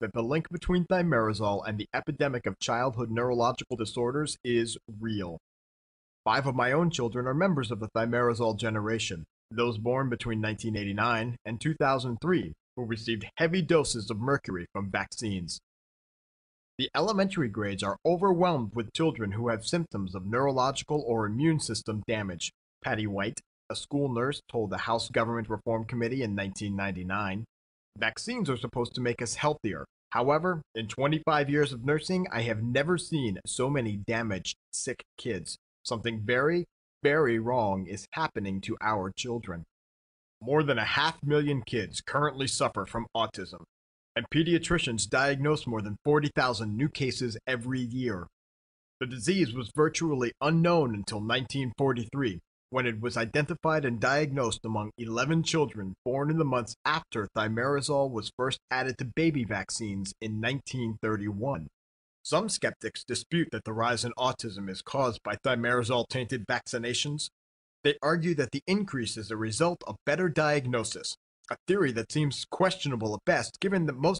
that the link between thimerosal and the epidemic of childhood neurological disorders is real. Five of my own children are members of the thimerosal generation, those born between 1989 and 2003, who received heavy doses of mercury from vaccines. The elementary grades are overwhelmed with children who have symptoms of neurological or immune system damage. Patty White, a school nurse, told the House Government Reform Committee in 1999. Vaccines are supposed to make us healthier. However, in 25 years of nursing, I have never seen so many damaged, sick kids. Something very, very wrong is happening to our children. More than a half million kids currently suffer from autism, and pediatricians diagnose more than 40,000 new cases every year. The disease was virtually unknown until 1943, when it was identified and diagnosed among 11 children born in the months after thimerosal was first added to baby vaccines in 1931. Some skeptics dispute that the rise in autism is caused by thimerosal tainted vaccinations. They argue that the increase is a result of better diagnosis, a theory that seems questionable at best given that most